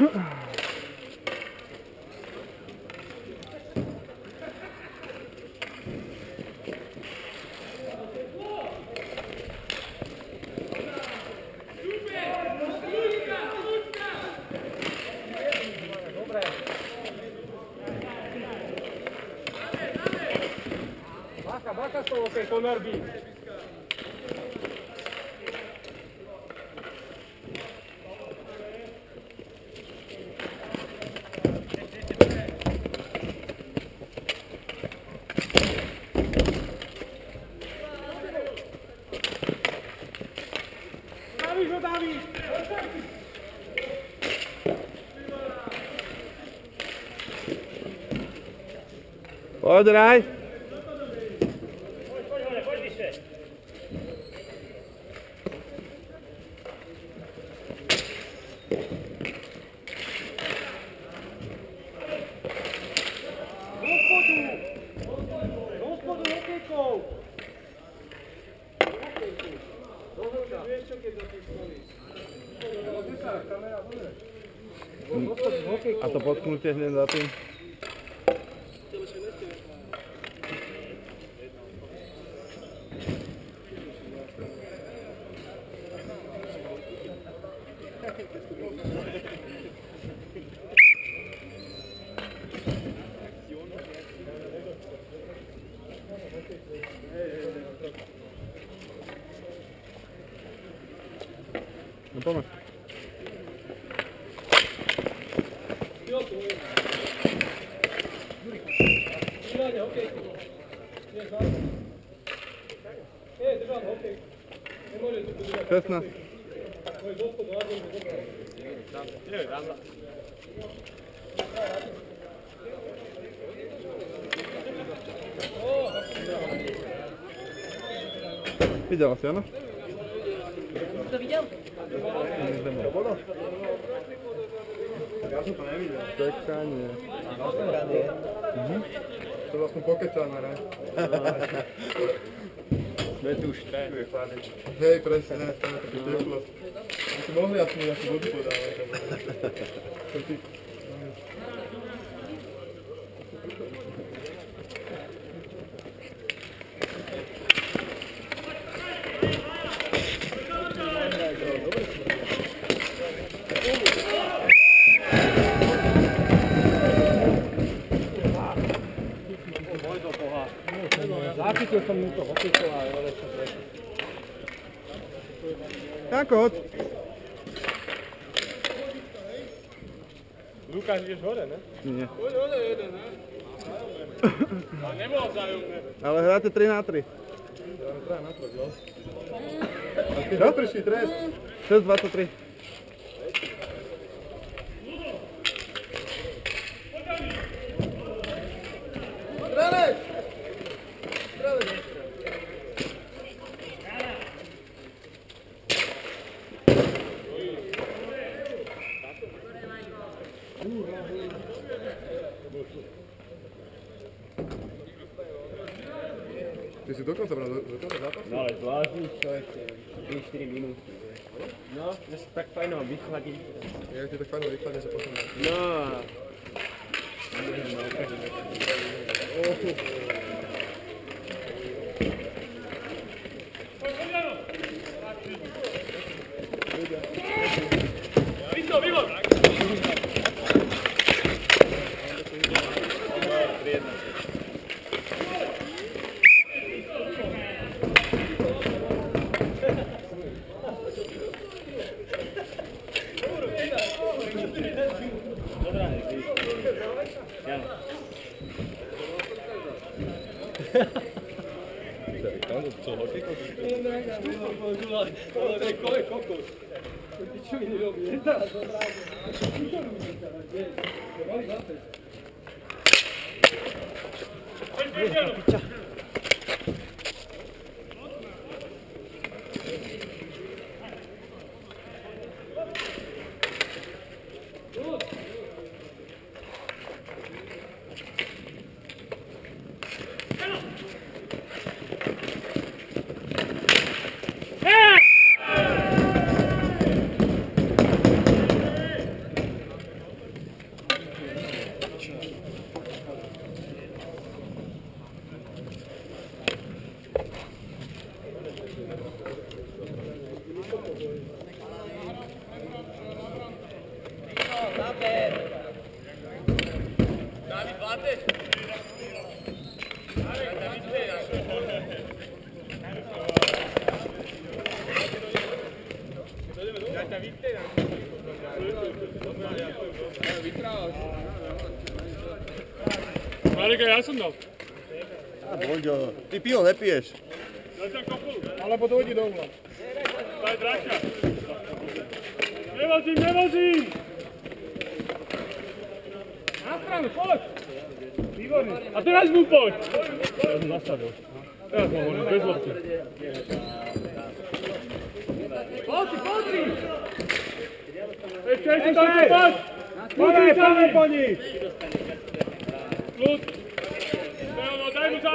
Uh-oh. strany? A to potknutie hneď za tým. Na pomak. Šestna. Vidjela se ona? Ja som to vlastne pokecané, ne? Sme tu už. Hej, presne, ne, je také teplo. My si mohli aspoň nejakú vodu podávať. To ty... som mu to okejkou a ale som prešiel. Ako? Lukáš, ideš hore, ne? Nie. Poď hore jeden, ne? A nebolo vzájomné. Ale hráte 3 na 3. Čo? prišli trest. 6-23. Ty si dokonca bral do, do toho zápasu? No ale zvláštní člověk, 3-4 minuty. No, ja sa tak fajno vychladím. Jak ti tak fajno vykladne, že potom... No. Dobra, dobra. Dobra, dobra. Marika, ja som dal. Boďo, ty pivo nepiješ. Zatiaľ kopu. Alebo to hodí do uhla. Daj dráčka. Nevozím, nevozím! Na stranu, poď! Výborný. A teraz mu poď! Ja som nastavil. Teraz mu hovorím, bez lopty. Pozri, pozri! Ešte, ešte, tam poď! Poď, poď, poď! Kľud! Stejno, daj mu za!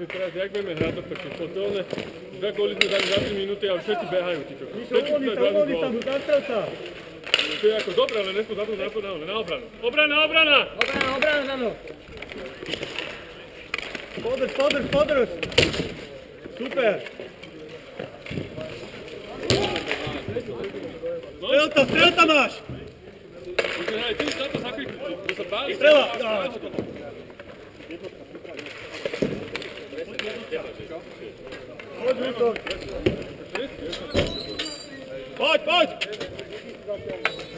si teraz, jak budeme hrať to proti fotelné. Dve góly sme dali za 3 minúty a všetci behajú. Čiže všetci sme dali góly. Tam boli tam, tam stráca. To je ako dobré, ale nespoň za to na to na obranu. Obrana, obrana! Obrana, obrana, nano! Podrž, podrž, podrž! Super! Strelta, strelta máš! Strela! Strela! Poď. Potom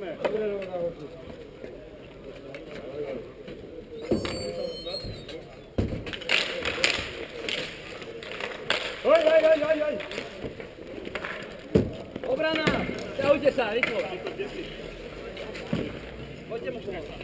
Hoj, hoj, hoj, hoj, hoj. Obrana! Ťahujte sa, rýchlo. Poďte mu pomôcť.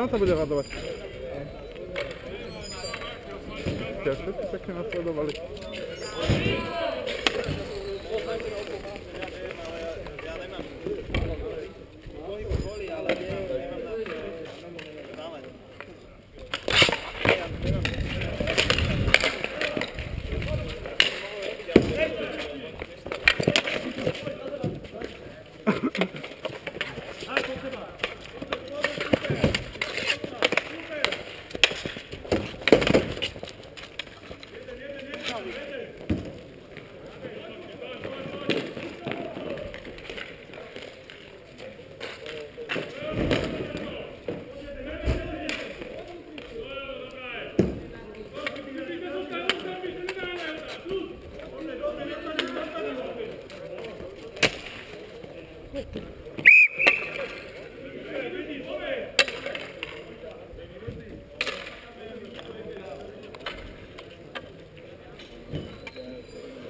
Sa bude radovať. Ja všetci pekne nasledovali.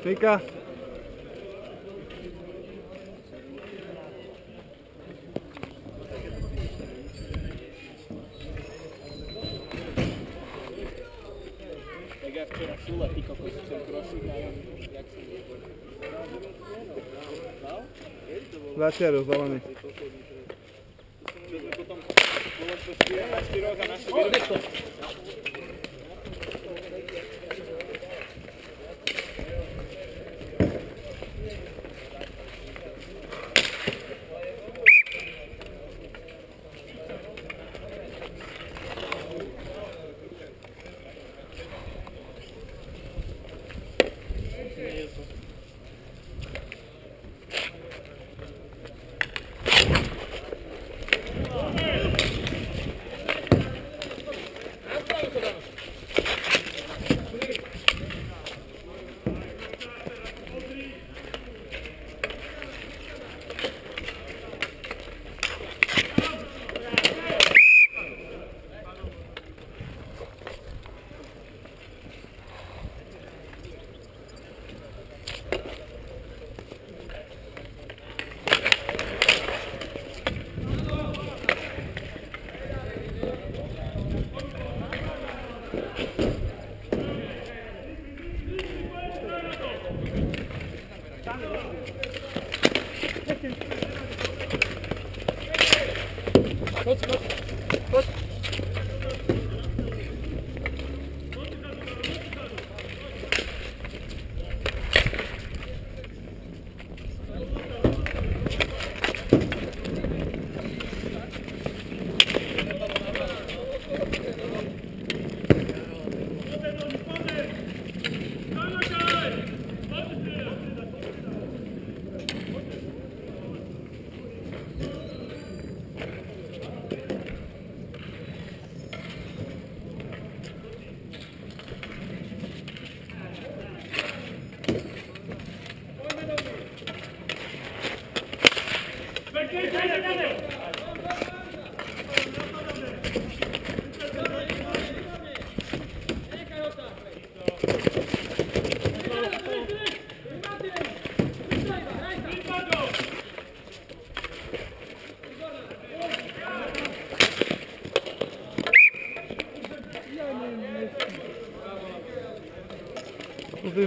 Take care. Lateral, novamente.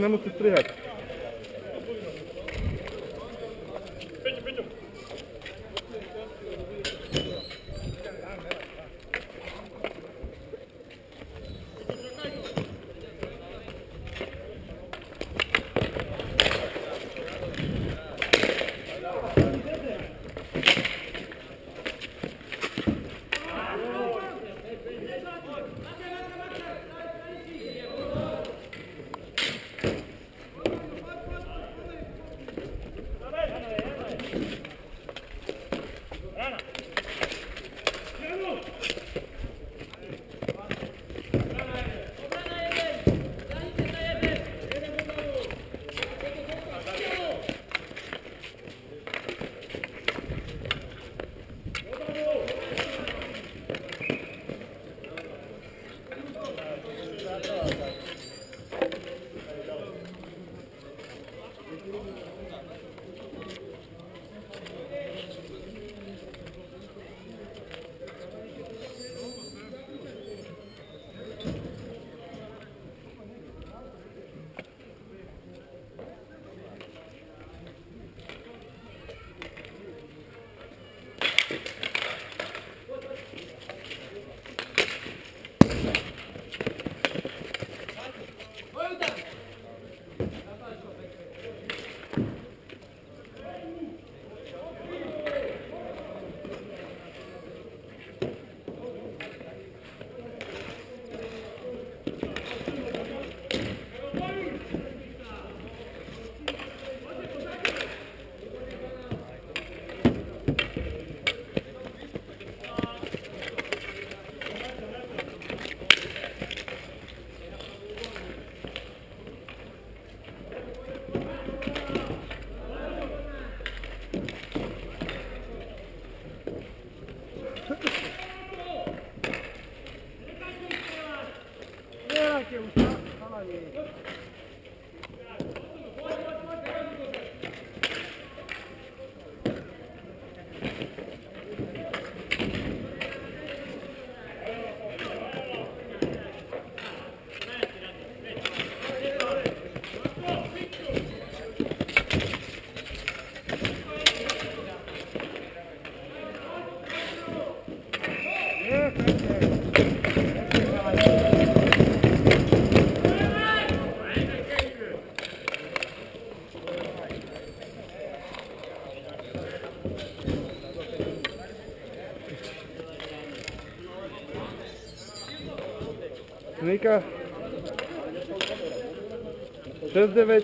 mesmo esses projetos. Nika. 69,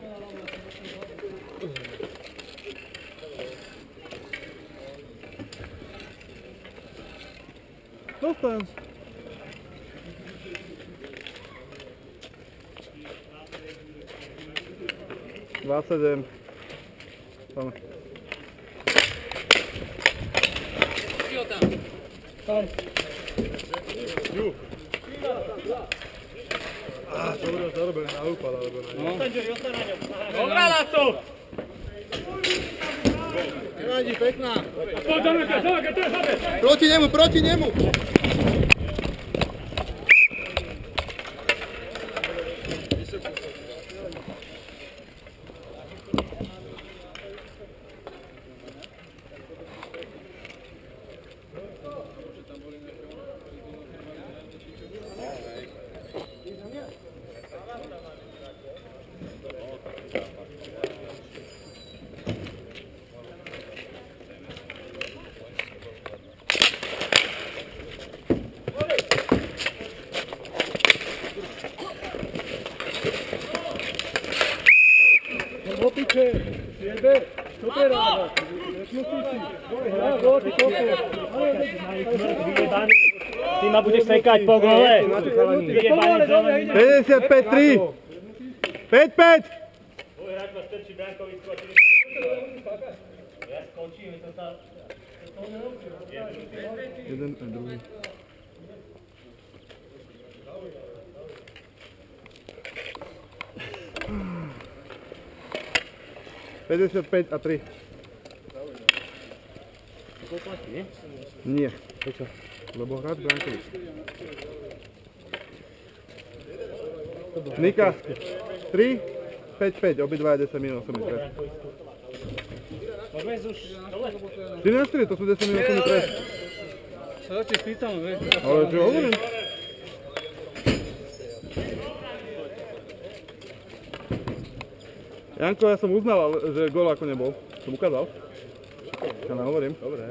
Zostaň. Dva sedem. Tam. Ju. Á, to bude zarobené na úpad, alebo na no. Dobrá na to! Nevadí, pekná. Poď, Daneka, Daneka, to je zabe! Proti nemu, proti nemu. Opiče, jebe, čo to je ráda? Ty ma budeš sekať po gole. Vyjebaný zelený. 55-3. 5-5. Jeden a druhý. Päťdesiat päť a tri. Nie. Prečo? Lebo hrať Brankovič. Nika, 3, 5, 5, obidva 10 minút som trest. Môžeme ísť už dole? 13, to sú 10 minút som trest. Sa ti pýtam, vieš. Ale čo hovorím? Janko, ja som uznal, že gól ako nebol. Som ukázal. Ja hovorím. Dobre,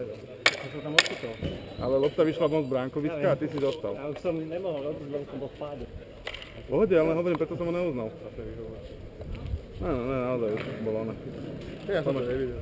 Som tam odkúkol. Ale lopta vyšla von z bránkoviska a ty si dostal. Ja už som nemohol odísť, lebo som bol v páde. Pohode, ale hovorím, preto som ho neuznal. No, no, no, naozaj, bolo ona. Ja som to nevidel.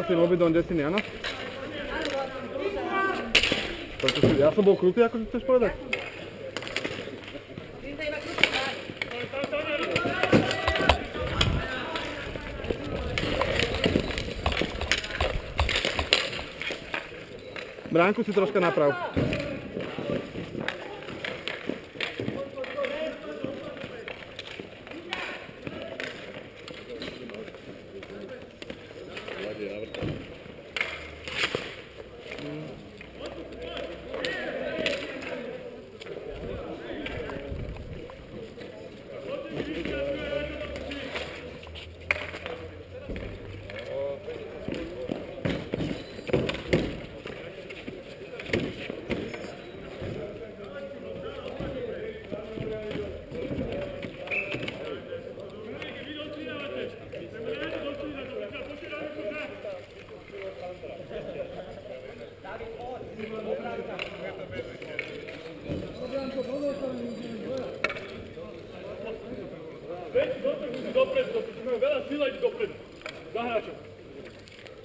Si obidvom desiny, áno? Preto si, ja som bol krutý, ako si chceš povedať? Bránku si troška naprav. ya, a ver.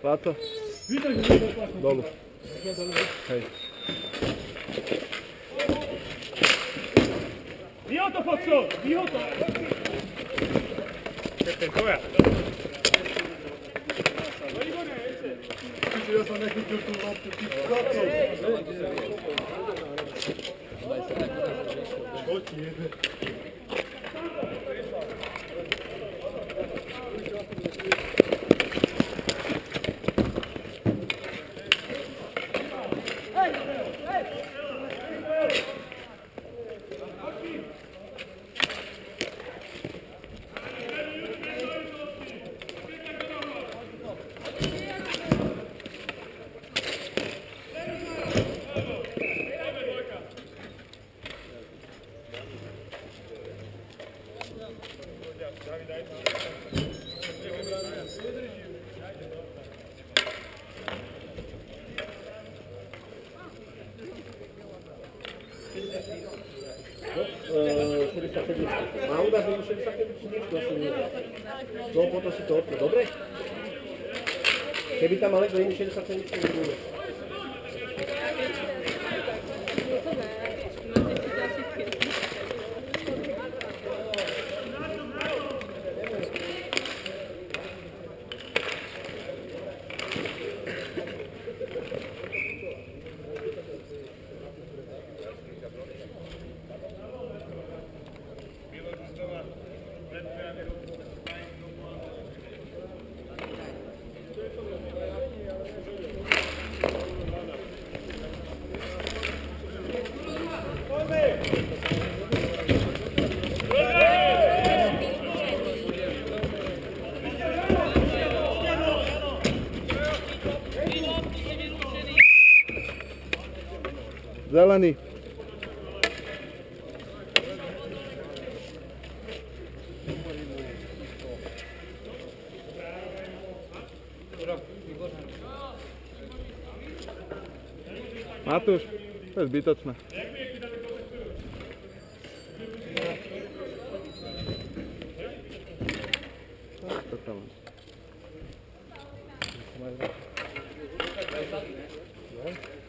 Láco, Vítaj, že nie je dolu. Hej. Vyho to, Foxo! Vyho to! Pepe, to ja. No výborne, ešte. Ja som nechytil tú loptu, ty Čo ti jebe? Má údaj, že 60 či niečo asi nie. No potom si to odpne, dobre? Keby tam mali do 60 cm, nie. Zelený. Matúš, to je zbytočné. To tam.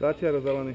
Začiaro zelený.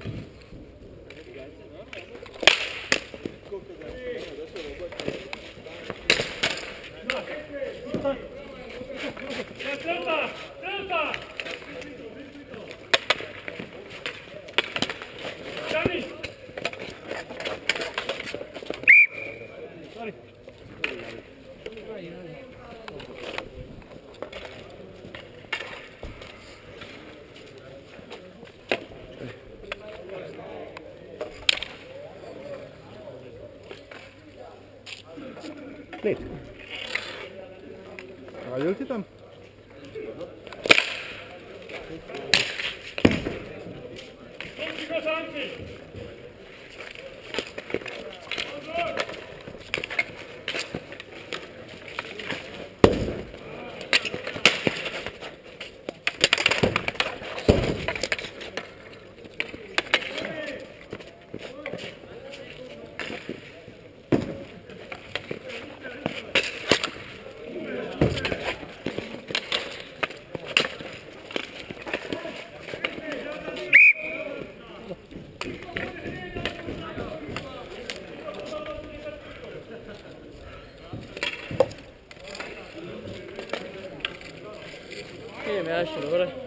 Idem ja ešte,